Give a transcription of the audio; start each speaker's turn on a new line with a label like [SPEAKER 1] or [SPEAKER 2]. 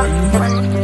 [SPEAKER 1] Bye.